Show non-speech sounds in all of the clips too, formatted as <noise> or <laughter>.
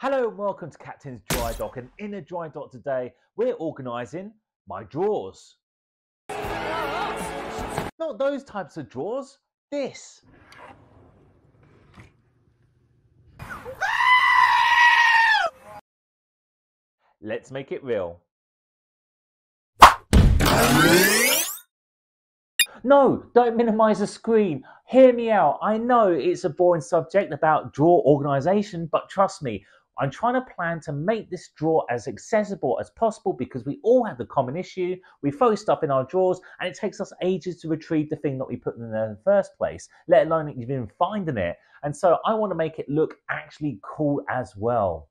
Hello and welcome to Captain's Drydock. And in the dry dock today, we're organising my drawers. Not those types of drawers, this. Let's make it real. No, don't minimize the screen. Hear me out. I know it's a boring subject about drawer organization, but trust me, I'm trying to plan to make this drawer as accessible as possible because we all have the common issue. We throw stuff in our drawers and it takes us ages to retrieve the thing that we put in there in the first place, let alone even finding it. And so I want to make it look actually cool as well.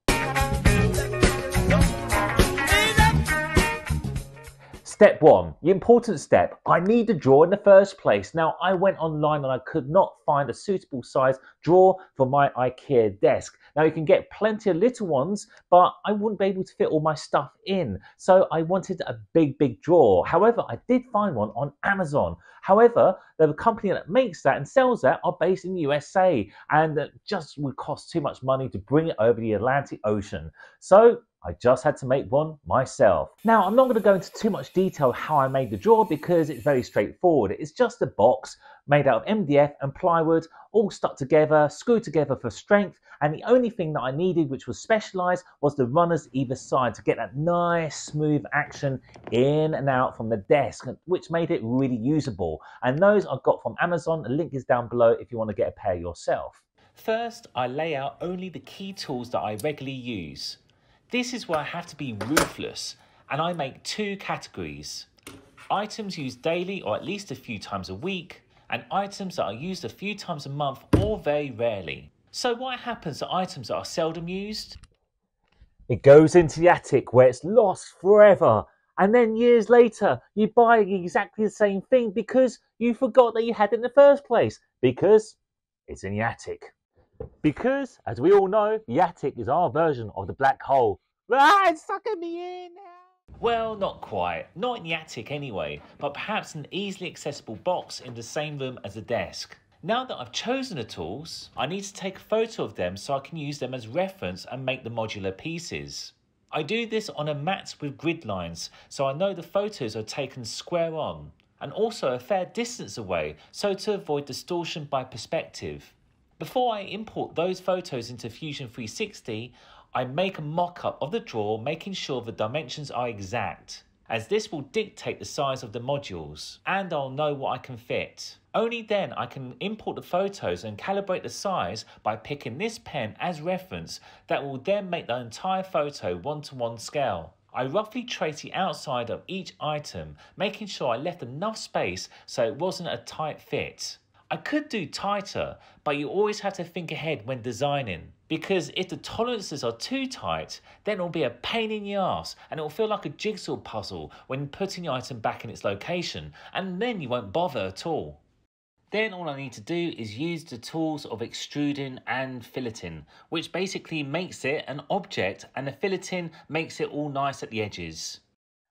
Step one, the important step. I need a drawer in the first place. Now, I went online and I could not find a suitable size drawer for my IKEA desk. Now, you can get plenty of little ones, but I wouldn't be able to fit all my stuff in. So I wanted a big, big drawer. However, I did find one on Amazon. However, the company that makes that and sells that are based in the USA and it just would cost too much money to bring it over the Atlantic Ocean. So I just had to make one myself. Now, I'm not going to go into too much detail how I made the drawer because it's very straightforward. It's just a box made out of MDF and plywood, all stuck together, screwed together for strength, and the only thing that I needed, which was specialized, was the runners either side to get that nice smooth action in and out from the desk, which made it really usable. And those I got from Amazon. The link is down below if you want to get a pair yourself. First, I lay out only the key tools that I regularly use. This is where I have to be ruthless and I make two categories. Items used daily or at least a few times a week and items that are used a few times a month or very rarely. So what happens to items that are seldom used? It goes into the attic where it's lost forever. And then years later, you buy exactly the same thing because you forgot that you had it in the first place. Because it's in the attic. Because, as we all know, the attic is our version of the black hole. Ah, it's sucking me in Well, not quite. Not in the attic anyway, but perhaps an easily accessible box in the same room as the desk. Now that I've chosen the tools, I need to take a photo of them so I can use them as reference and make the modular pieces. I do this on a mat with grid lines so I know the photos are taken square on and also a fair distance away so to avoid distortion by perspective. Before I import those photos into Fusion 360, I make a mock-up of the drawer making sure the dimensions are exact, as this will dictate the size of the modules, and I'll know what I can fit. Only then I can import the photos and calibrate the size by picking this pen as reference that will then make the entire photo one-to-one -one scale. I roughly trace the outside of each item, making sure I left enough space so it wasn't a tight fit. I could do tighter, but you always have to think ahead when designing. Because if the tolerances are too tight, then it'll be a pain in the ass and it'll feel like a jigsaw puzzle when putting the item back in its location, and then you won't bother at all. Then all I need to do is use the tools of extruding and filleting, which basically makes it an object and the filleting makes it all nice at the edges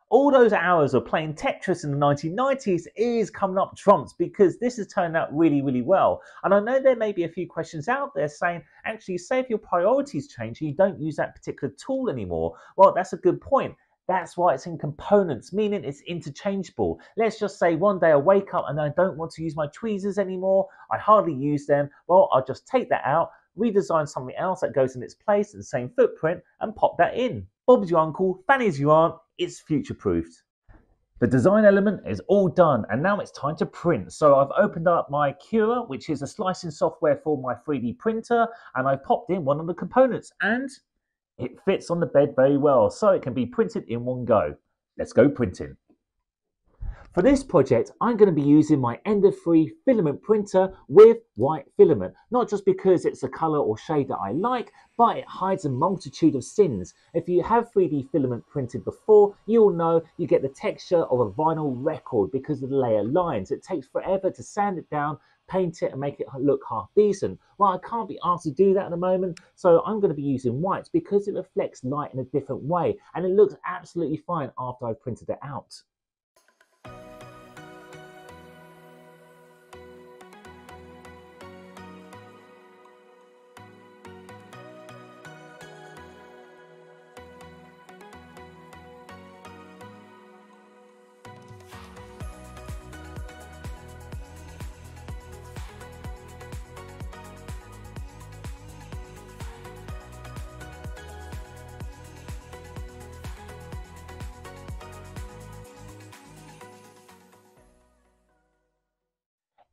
all those hours of playing Tetris in the 1990s is coming up trumps because this has turned out really, really well. And I know there may be a few questions out there saying, actually, say if your priorities change and you don't use that particular tool anymore. Well, that's a good point. That's why it's in components, meaning it's interchangeable. Let's just say one day I wake up and I don't want to use my tweezers anymore. I hardly use them. Well, I'll just take that out, redesign something else that goes in its place the same footprint and pop that in. Bob's your uncle, Fanny's your aunt, it's future proofed. The design element is all done and now it's time to print. So I've opened up my Cura, which is a slicing software for my 3D printer, and I've popped in one of the components and it fits on the bed very well, so it can be printed in one go. Let's go printing. For this project, I'm going to be using my Ender 3 filament printer with white filament, not just because it's a color or shade that I like, but it hides a multitude of sins. If you have 3D filament printed before, you'll know you get the texture of a vinyl record because of the layer lines. It takes forever to sand it down, paint it and make it look half decent. Well, I can't be asked to do that at the moment, so I'm going to be using whites because it reflects light in a different way and it looks absolutely fine after I've printed it out.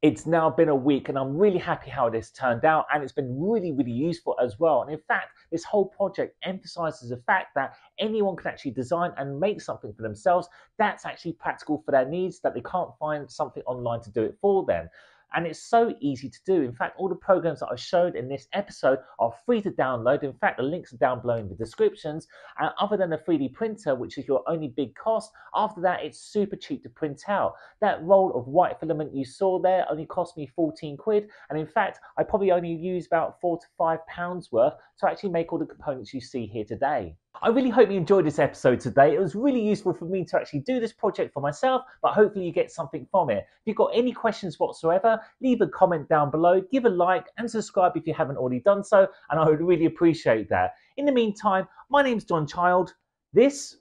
It's now been a week and I'm really happy how this turned out and it's been really, really useful as well. And in fact, this whole project emphasizes the fact that anyone can actually design and make something for themselves that's actually practical for their needs, that they can't find something online to do it for them and it's so easy to do. In fact, all the programs that I showed in this episode are free to download. In fact, the links are down below in the descriptions. And other than the 3D printer, which is your only big cost, after that, it's super cheap to print out. That roll of white filament you saw there only cost me 14 quid. And in fact, I probably only use about four to five pounds worth to actually make all the components you see here today. I really hope you enjoyed this episode today. It was really useful for me to actually do this project for myself, but hopefully you get something from it. If you've got any questions whatsoever, leave a comment down below, give a like, and subscribe if you haven't already done so, and I would really appreciate that. In the meantime, my name's John Child. This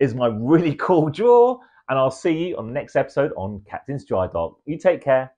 is my really <laughs> cool drawer, and I'll see you on the next episode on Captain's Drydock. You take care.